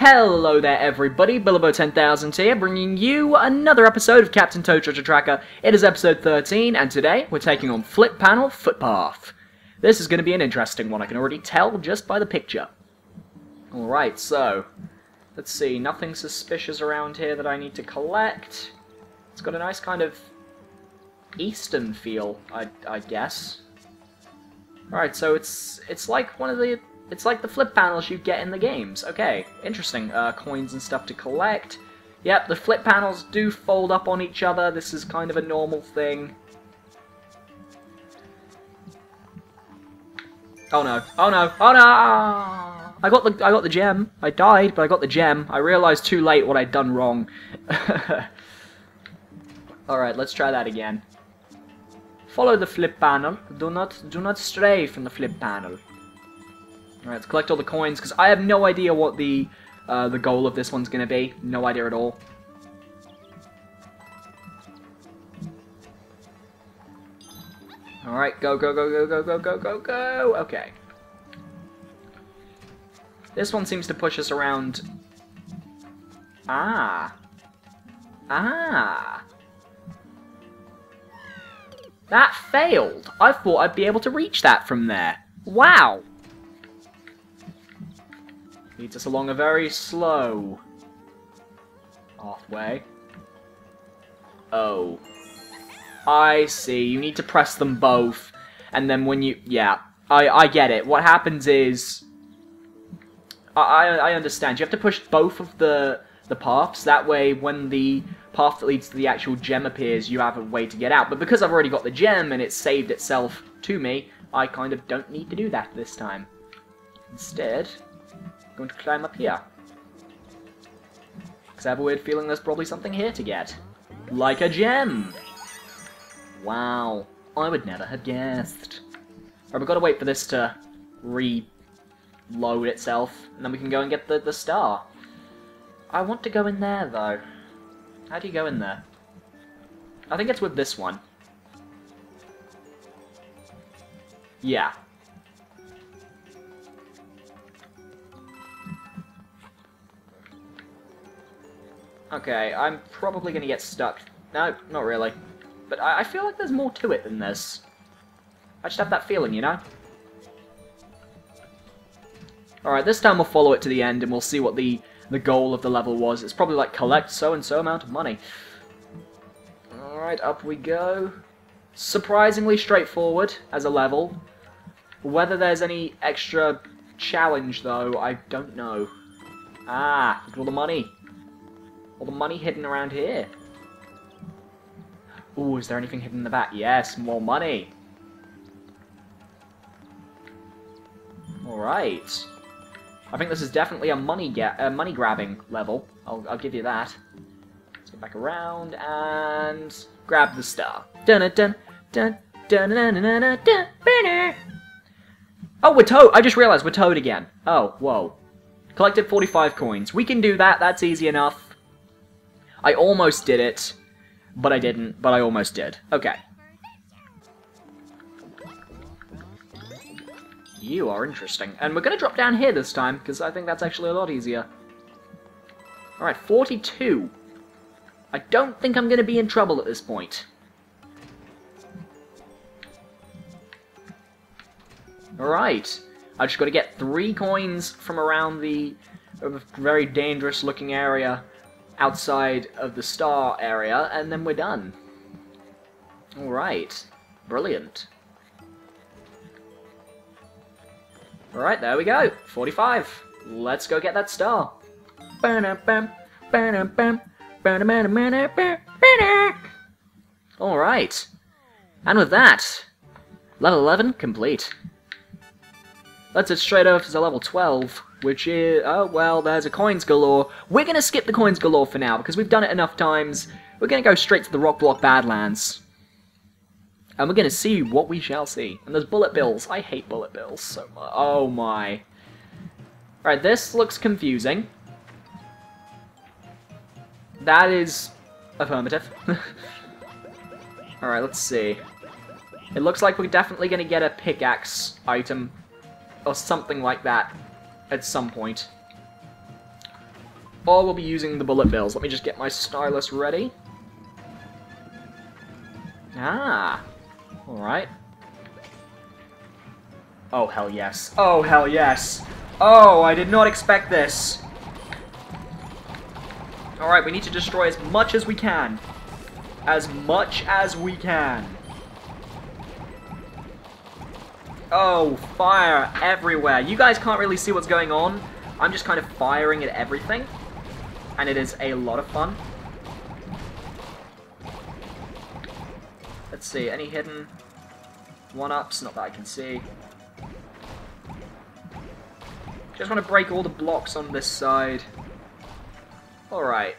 Hello there everybody, Billybo10000 here, bringing you another episode of Captain Toad Treasure Tracker. It is episode 13, and today we're taking on Flip Panel Footpath. This is going to be an interesting one, I can already tell just by the picture. Alright, so, let's see, nothing suspicious around here that I need to collect. It's got a nice kind of eastern feel, I, I guess. Alright, so it's it's like one of the it's like the flip panels you get in the games. Okay, interesting. Uh, coins and stuff to collect. Yep, the flip panels do fold up on each other. This is kind of a normal thing. Oh no! Oh no! Oh no! I got the I got the gem. I died, but I got the gem. I realized too late what I'd done wrong. All right, let's try that again. Follow the flip panel. Do not do not stray from the flip panel. Alright, let's collect all the coins, because I have no idea what the uh, the goal of this one's going to be. No idea at all. Alright, go, go, go, go, go, go, go, go, go! Okay. This one seems to push us around... Ah. Ah. That failed! I thought I'd be able to reach that from there. Wow! Leads us along a very slow pathway. Oh. I see. You need to press them both. And then when you... Yeah. I, I get it. What happens is... I, I understand. You have to push both of the, the paths. That way, when the path that leads to the actual gem appears, you have a way to get out. But because I've already got the gem and it saved itself to me, I kind of don't need to do that this time. Instead, going to climb up here. Because I have a weird feeling there's probably something here to get. Like a gem! Wow. I would never have guessed. Alright, we've got to wait for this to reload itself, and then we can go and get the, the star. I want to go in there, though. How do you go in there? I think it's with this one. Yeah, Okay, I'm probably going to get stuck. No, not really. But I, I feel like there's more to it than this. I just have that feeling, you know? Alright, this time we'll follow it to the end and we'll see what the, the goal of the level was. It's probably like collect so-and-so amount of money. Alright, up we go. Surprisingly straightforward as a level. Whether there's any extra challenge, though, I don't know. Ah, look at all the money. All the money hidden around here. Ooh, is there anything hidden in the back? Yes, more money. Alright. I think this is definitely a money get, uh, money grabbing level. I'll, I'll give you that. Let's get back around and grab the star. Dun dun dun dun dun dun dun dun. Oh, we're Toad! I just realized we're Toad again. Oh, whoa. Collected 45 coins. We can do that, that's easy enough. I almost did it, but I didn't, but I almost did. Okay. You are interesting. And we're going to drop down here this time, because I think that's actually a lot easier. Alright, 42. I don't think I'm going to be in trouble at this point. Alright. I just got to get three coins from around the uh, very dangerous looking area outside of the star area, and then we're done. Alright. Brilliant. Alright, there we go. 45. Let's go get that star. Alright. And with that, level 11 complete. Let's head straight over to level 12 which is, oh, well, there's a coins galore. We're going to skip the coins galore for now, because we've done it enough times. We're going to go straight to the Rock Block Badlands. And we're going to see what we shall see. And there's bullet bills. I hate bullet bills so much. Oh my. Alright, this looks confusing. That is affirmative. Alright, let's see. It looks like we're definitely going to get a pickaxe item. Or something like that at some point. or we'll be using the bullet bills. Let me just get my stylus ready. Ah, alright. Oh, hell yes. Oh, hell yes. Oh, I did not expect this. Alright, we need to destroy as much as we can. As much as we can. Oh, fire everywhere. You guys can't really see what's going on. I'm just kind of firing at everything. And it is a lot of fun. Let's see, any hidden one-ups? Not that I can see. Just want to break all the blocks on this side. Alright.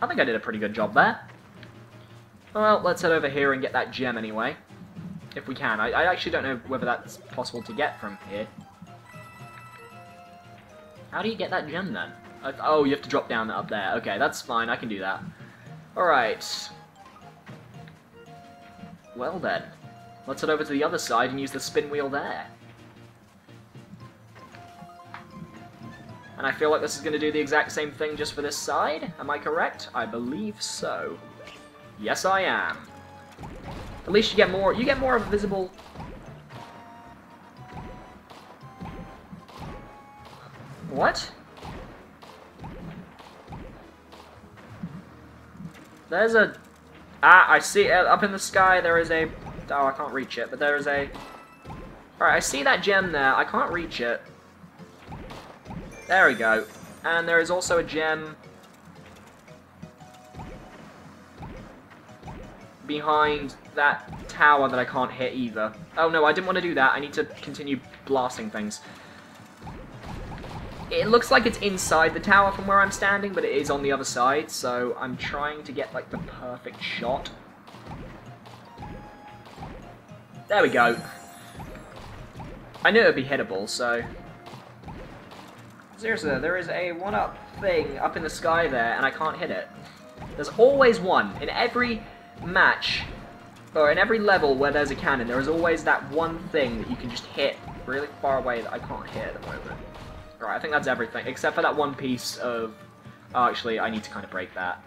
I think I did a pretty good job there. Well, let's head over here and get that gem anyway. If we can. I, I actually don't know whether that's possible to get from here. How do you get that gem then? Uh, oh, you have to drop down up there. Okay, that's fine. I can do that. Alright. Well then. Let's head over to the other side and use the spin wheel there. And I feel like this is going to do the exact same thing just for this side. Am I correct? I believe so. Yes, I am. At least you get more, you get more of a visible... What? There's a... Ah, I see it up in the sky, there is a... Oh, I can't reach it, but there is a... Alright, I see that gem there, I can't reach it. There we go. And there is also a gem behind that tower that I can't hit either. Oh no, I didn't want to do that. I need to continue blasting things. It looks like it's inside the tower from where I'm standing, but it is on the other side, so I'm trying to get, like, the perfect shot. There we go. I knew it would be hittable, so... Seriously, there is a one-up thing up in the sky there, and I can't hit it. There's always one. In every match, or in every level where there's a cannon, there is always that one thing that you can just hit really far away that I can't hit at the moment. Right, I think that's everything, except for that one piece of... Oh, actually, I need to kind of break that.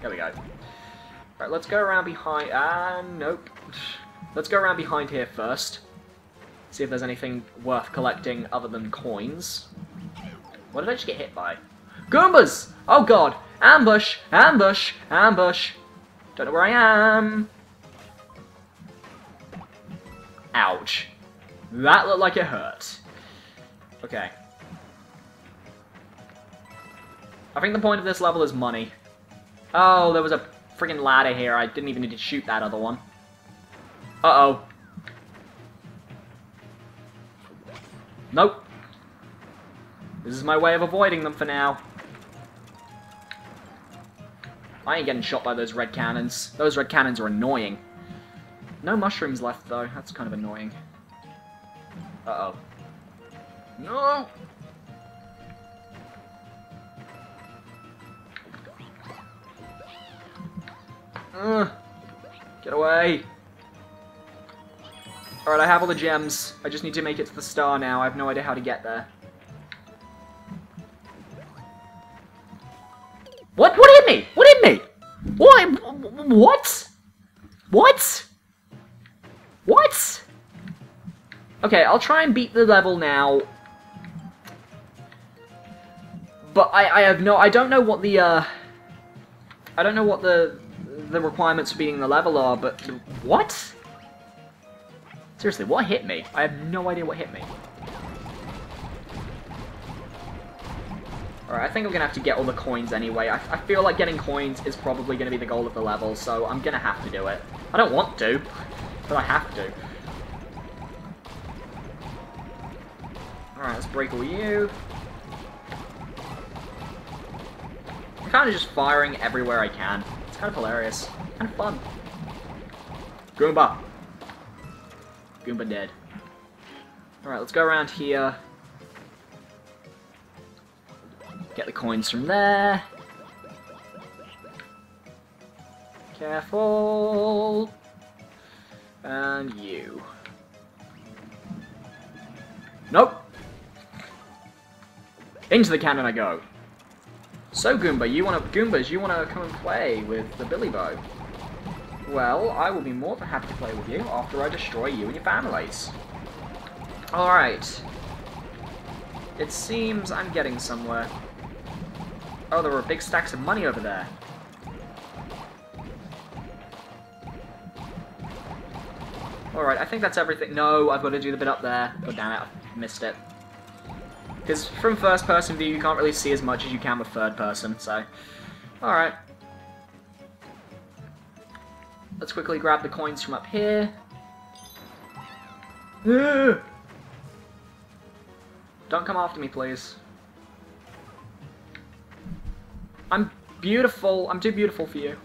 There we go. Right, let's go around behind... Ah, nope. Let's go around behind here first. See if there's anything worth collecting other than coins. What did I just get hit by? Goombas! Oh god! Ambush! Ambush! Ambush! Don't know where I am. Ouch. That looked like it hurt. Okay. I think the point of this level is money. Oh, there was a freaking ladder here. I didn't even need to shoot that other one. Uh-oh. Nope. This is my way of avoiding them for now. I ain't getting shot by those red cannons. Those red cannons are annoying. No mushrooms left, though. That's kind of annoying. Uh-oh. No! Ugh. Get away! Alright, I have all the gems. I just need to make it to the star now. I have no idea how to get there. What? What? Okay, I'll try and beat the level now. But I, I have no... I don't know what the, uh... I don't know what the the requirements for beating the level are, but... What? Seriously, what hit me? I have no idea what hit me. Alright, I think I'm going to have to get all the coins anyway. I, I feel like getting coins is probably going to be the goal of the level, so I'm going to have to do it. I don't want to, but I have to. Alright, let's break all you. I'm kind of just firing everywhere I can. It's kind of hilarious. Kind of fun. Goomba. Goomba dead. Alright, let's go around here. Get the coins from there. Careful. And you. Nope. Into the cannon I go. So Goomba, you wanna Goombas, you wanna come and play with the Billy Bow? Well, I will be more than happy to play with you after I destroy you and your families. Alright. It seems I'm getting somewhere. Oh, there were big stacks of money over there. Alright, I think that's everything. No, I've got to do the bit up there. Oh, damn it, I missed it. Because from first person view, you can't really see as much as you can with third person, so... Alright. Let's quickly grab the coins from up here. Don't come after me, please. I'm beautiful. I'm too beautiful for you.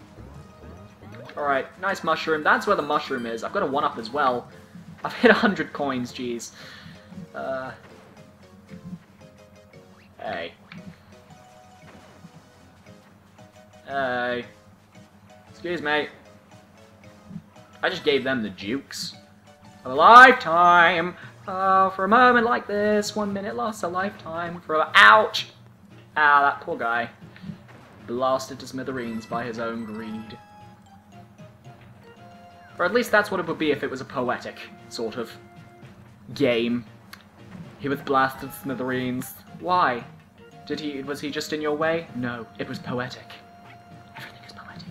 Alright, nice mushroom. That's where the mushroom is. I've got a 1-up as well. I've hit 100 coins, jeez. Uh... Hey. Hey. Excuse me. I just gave them the jukes. A lifetime! Oh, for a moment like this, one minute lasts a lifetime. For a ouch! Ah, that poor guy. Blasted to smithereens by his own greed. Or at least that's what it would be if it was a poetic sort of game. He was blasted smithereens. Why? Did he was he just in your way? No, it was poetic. Everything is poetic.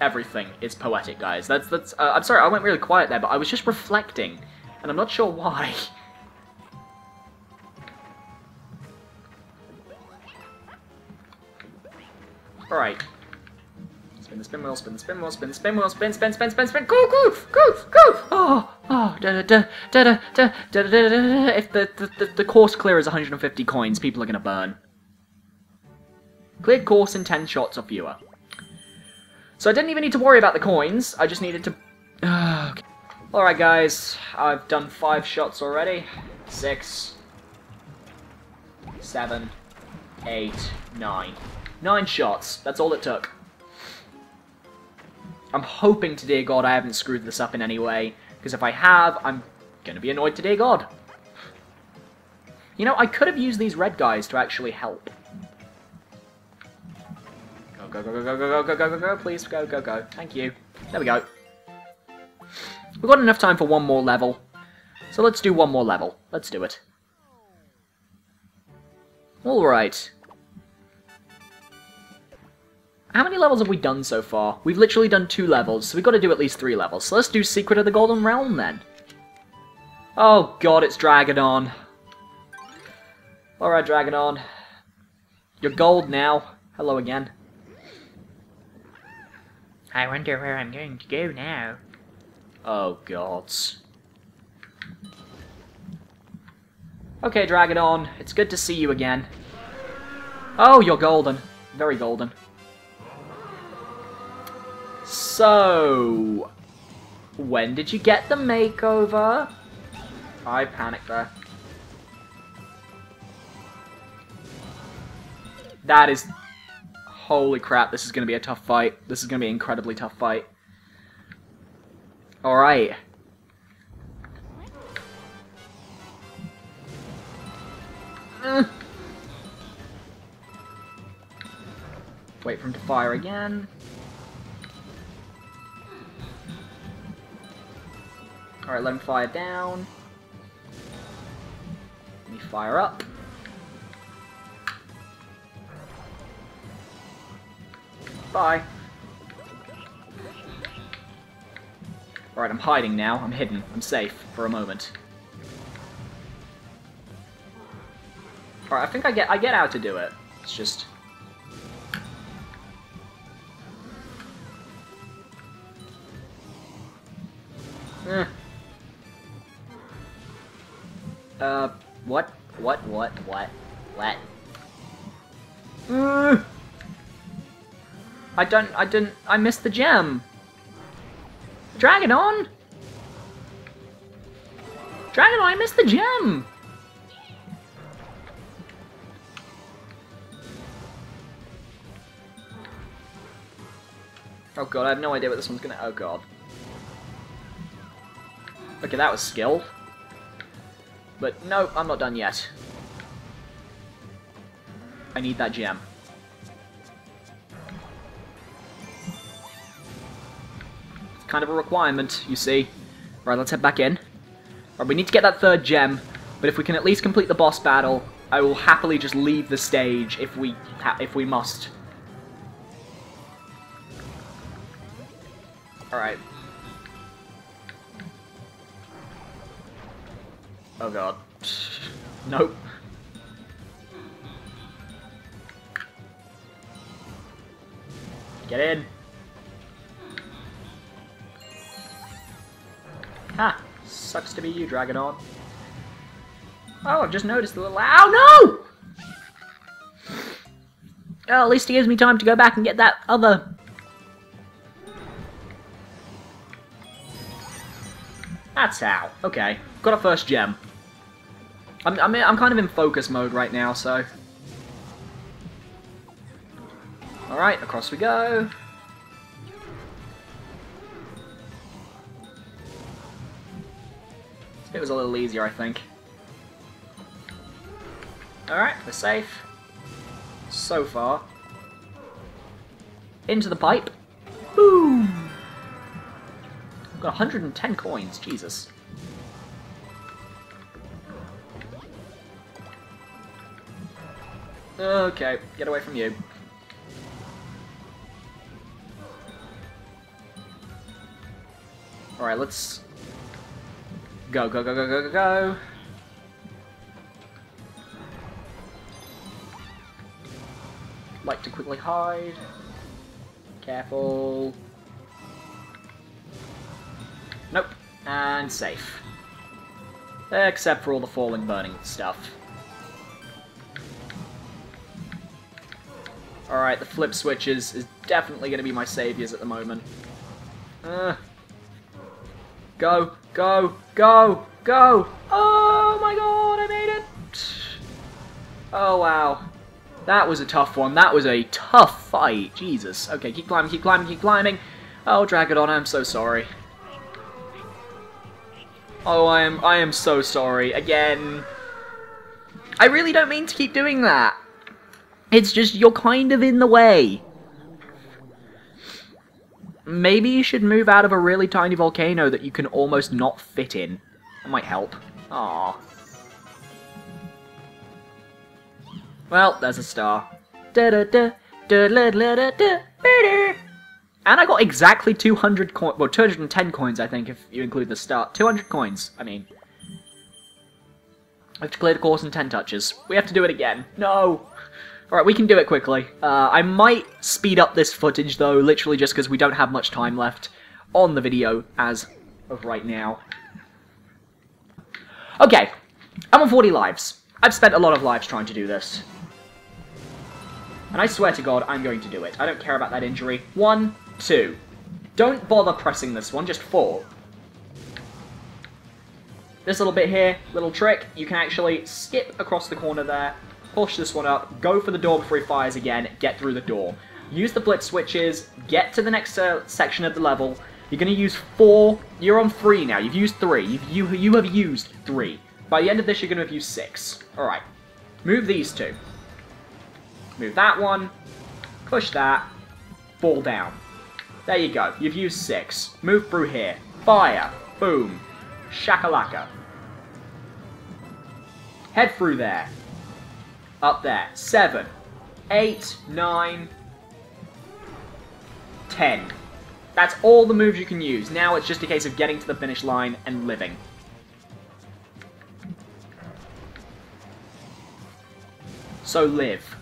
Everything is poetic, guys. That's that's. Uh, I'm sorry, I went really quiet there, but I was just reflecting, and I'm not sure why. Alright. Spin the spin wheel, spin the spin wheel, spin the spin wheel, spin, spin, spin, spin, spin, go, go, go, go! Oh, oh, da da da da da da da da da If the, the, the, course clear is 150 coins, people are gonna burn. Cleared course in 10 shots or fewer. So I didn't even need to worry about the coins, I just needed to... okay. Alright guys, I've done 5 shots already. 6. 7. 8. 9. Nine shots. That's all it took. I'm hoping to dear God I haven't screwed this up in any way, because if I have, I'm gonna be annoyed to dear God. You know, I could have used these red guys to actually help. Go, go, go, go, go, go, go, go, go, go, please, go, go, go. Thank you. There we go. We've got enough time for one more level. So let's do one more level. Let's do it. Alright. How many levels have we done so far? We've literally done two levels, so we've got to do at least three levels. So let's do Secret of the Golden Realm then. Oh god, it's Dragadon. Alright, Dragadon. You're gold now. Hello again. I wonder where I'm going to go now. Oh gods. Okay, Dragadon, it's good to see you again. Oh, you're golden. Very golden. So, when did you get the makeover? I panicked there. That is... Holy crap, this is going to be a tough fight. This is going to be an incredibly tough fight. Alright. Uh. Wait for him to fire again. Alright, let him fire down. Let me fire up. Bye. Alright, I'm hiding now. I'm hidden. I'm safe for a moment. Alright, I think I get I get how to do it. It's just don't, I didn't, I missed the gem. Dragon on! Dragon on, I missed the gem! Oh god, I have no idea what this one's gonna... Oh god. Okay, that was skill. But no, I'm not done yet. I need that gem. Kind of a requirement, you see. Right, let's head back in. Right, we need to get that third gem, but if we can at least complete the boss battle, I will happily just leave the stage if we if we must. Alright. Oh god. Nope. Get in. Ha! Sucks to be you, Dragadon. Oh, I've just noticed the little- OW no! Oh, at least it gives me time to go back and get that other... That's how. Okay. Got a first gem. I'm, I'm, I'm kind of in focus mode right now, so... Alright, across we go. Was a little easier, I think. Alright, we're safe. So far. Into the pipe. Boom! Got 110 coins, Jesus. Okay, get away from you. Alright, let's go, go, go, go, go, go, go. Like to quickly hide. Careful. Nope. And safe. Except for all the falling, burning stuff. Alright, the flip switches is definitely going to be my saviors at the moment. Uh, go, go, go, go! Oh my god, I made it! Oh wow. That was a tough one. That was a tough fight. Jesus. Okay, keep climbing, keep climbing, keep climbing. Oh, Dragadon, I'm so sorry. Oh, I am I am so sorry. Again. I really don't mean to keep doing that. It's just you're kind of in the way. Maybe you should move out of a really tiny volcano that you can almost not fit in. That might help. Ah. Well, there's a star. Da da da da da da da da And I got exactly 200 coins, well, 210 coins, I think, if you include the star. 200 coins, I mean. I've cleared the course in 10 touches. We have to do it again. No! Alright, we can do it quickly. Uh, I might speed up this footage, though, literally just because we don't have much time left on the video as of right now. Okay, I'm on 40 lives. I've spent a lot of lives trying to do this. And I swear to God, I'm going to do it. I don't care about that injury. One, two. Don't bother pressing this one, just fall. This little bit here, little trick, you can actually skip across the corner there, push this one up, go for the door before he fires again, get through the door. Use the blitz switches, get to the next uh, section of the level. You're going to use four. You're on three now. You've used three. You've, you, you have used three. By the end of this, you're going to have used six. Alright. Move these two. Move that one. Push that. Fall down. There you go. You've used six. Move through here. Fire. Boom. Shakalaka. Head through there. Up there. Seven. Eight. Nine. Ten. That's all the moves you can use. Now it's just a case of getting to the finish line and living. So live.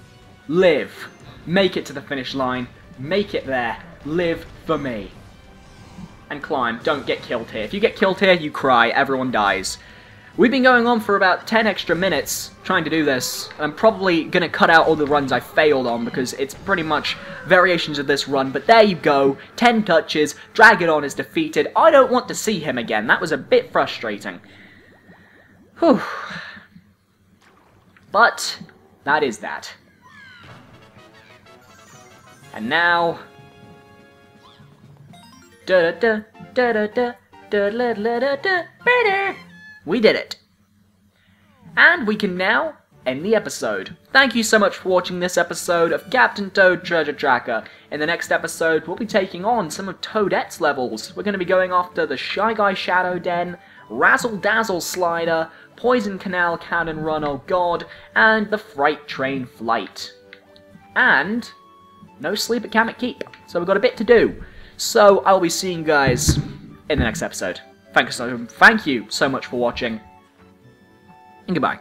Live. Make it to the finish line. Make it there. Live for me. And climb. Don't get killed here. If you get killed here, you cry. Everyone dies. We've been going on for about 10 extra minutes trying to do this. I'm probably going to cut out all the runs I failed on because it's pretty much variations of this run. But there you go. 10 touches. Dragadon is defeated. I don't want to see him again. That was a bit frustrating. Whew. But that is that. And now, Da da da da da da da da da da da. We did it. And we can now end the episode. Thank you so much for watching this episode of Captain Toad Treasure Tracker. In the next episode, we'll be taking on some of Toadette's levels. We're going to be going after the Shy Guy Shadow Den, Razzle Dazzle Slider, Poison Canal Cannon Run Oh God, and the Fright Train Flight. And no sleep at Kamek Keep, so we've got a bit to do. So I'll be seeing you guys in the next episode. Thank you so, thank you so much for watching, and goodbye.